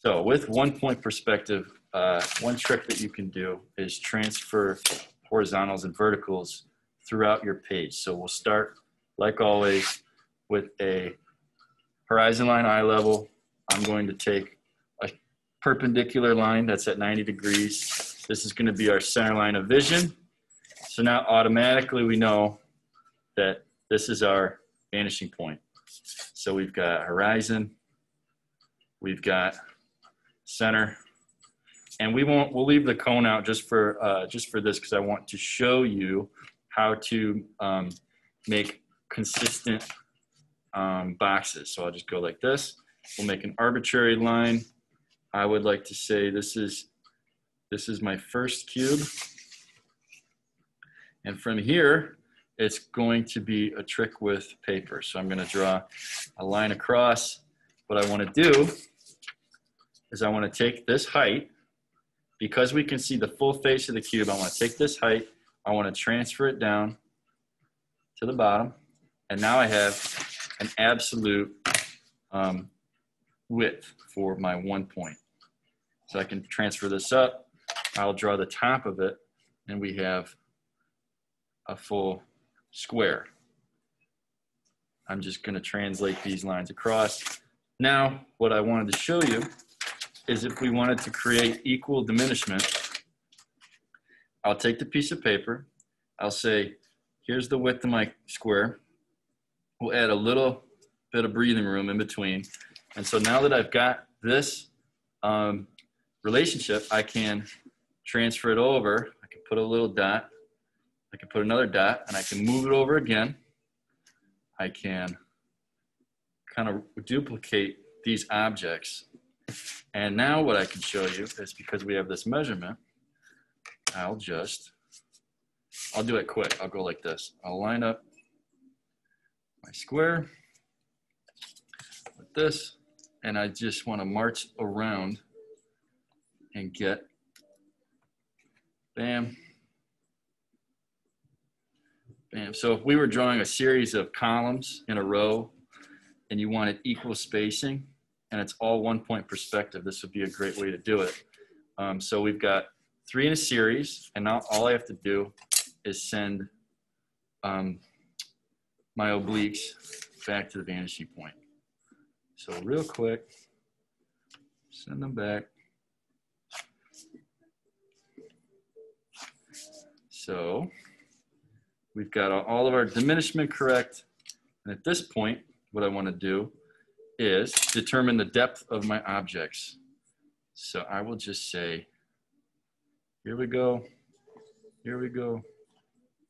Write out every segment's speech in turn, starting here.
So with one point perspective, uh, one trick that you can do is transfer horizontals and verticals throughout your page. So we'll start, like always, with a horizon line eye level. I'm going to take a perpendicular line that's at 90 degrees. This is going to be our center line of vision. So now automatically we know that this is our vanishing point. So we've got horizon, we've got center, and we won't, we'll leave the cone out just for, uh, just for this because I want to show you how to um, make consistent um, boxes. So I'll just go like this. We'll make an arbitrary line. I would like to say this is, this is my first cube. And from here, it's going to be a trick with paper. So I'm gonna draw a line across. What I wanna do is I wanna take this height, because we can see the full face of the cube, I wanna take this height, I wanna transfer it down to the bottom, and now I have an absolute um, width for my one point. So I can transfer this up, I'll draw the top of it, and we have a full square. I'm just going to translate these lines across. Now, what I wanted to show you is if we wanted to create equal diminishment, I'll take the piece of paper, I'll say, here's the width of my square. We'll add a little bit of breathing room in between. And so now that I've got this um, relationship, I can transfer it over. I can put a little dot I can put another dot and I can move it over again. I can kind of duplicate these objects. And now what I can show you is because we have this measurement, I'll just, I'll do it quick. I'll go like this. I'll line up my square with this, and I just want to march around and get, bam, Bam. So if we were drawing a series of columns in a row and you wanted equal spacing and it's all one point perspective, this would be a great way to do it. Um, so we've got three in a series and now all I have to do is send um, my obliques back to the vanishing point. So real quick, send them back. So We've got all of our diminishment correct. And at this point, what I want to do is determine the depth of my objects. So I will just say, here we go, here we go,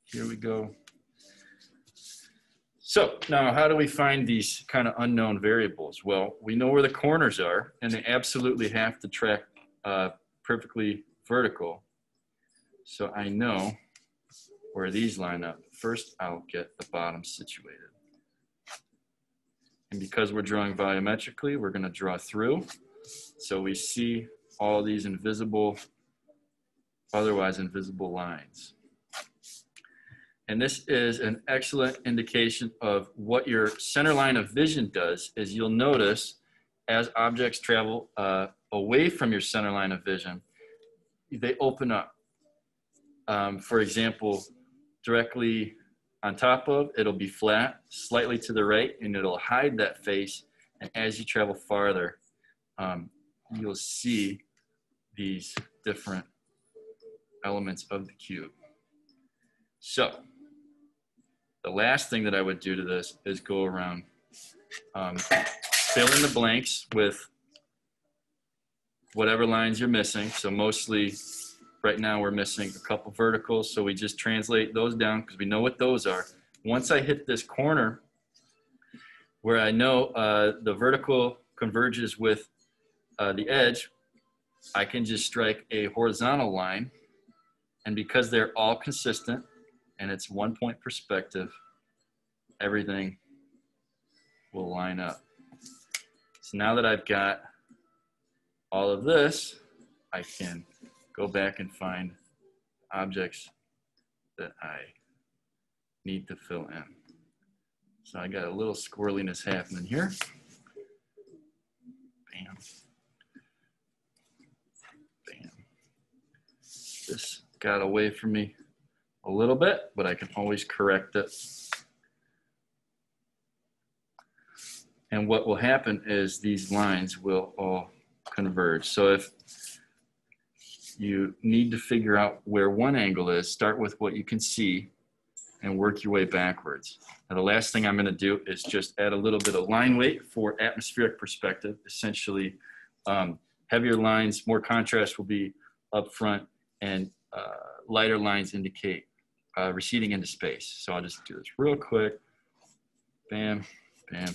here we go. So now how do we find these kind of unknown variables? Well, we know where the corners are and they absolutely have to track uh, perfectly vertical. So I know where these line up. First, I'll get the bottom situated. And because we're drawing volumetrically, we're gonna draw through. So we see all these invisible, otherwise invisible lines. And this is an excellent indication of what your center line of vision does is you'll notice as objects travel uh, away from your center line of vision, they open up. Um, for example, directly on top of, it'll be flat, slightly to the right, and it'll hide that face. And as you travel farther, um, you'll see these different elements of the cube. So the last thing that I would do to this is go around, um, fill in the blanks with whatever lines you're missing. So mostly Right now we're missing a couple verticals, so we just translate those down because we know what those are. Once I hit this corner where I know uh, the vertical converges with uh, the edge, I can just strike a horizontal line. And because they're all consistent and it's one point perspective, everything will line up. So now that I've got all of this, I can go back and find objects that I need to fill in. So I got a little squirreliness happening here. Bam. Bam. This got away from me a little bit, but I can always correct it. And what will happen is these lines will all converge. So if you need to figure out where one angle is, start with what you can see and work your way backwards. Now the last thing I'm gonna do is just add a little bit of line weight for atmospheric perspective. Essentially, um, heavier lines, more contrast will be up front and uh, lighter lines indicate uh, receding into space. So I'll just do this real quick. Bam, bam.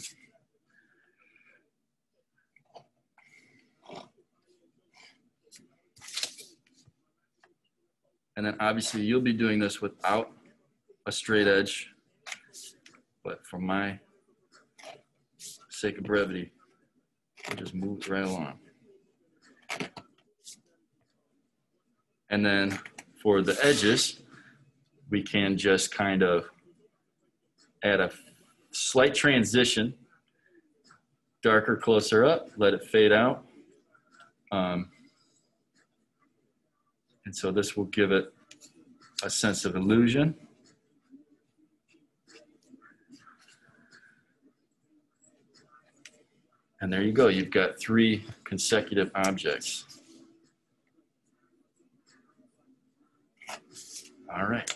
And then obviously you'll be doing this without a straight edge, but for my sake of brevity, I'll just move right along. And then for the edges, we can just kind of add a slight transition, darker closer up, let it fade out. Um, and so this will give it a sense of illusion. And there you go. You've got three consecutive objects. All right.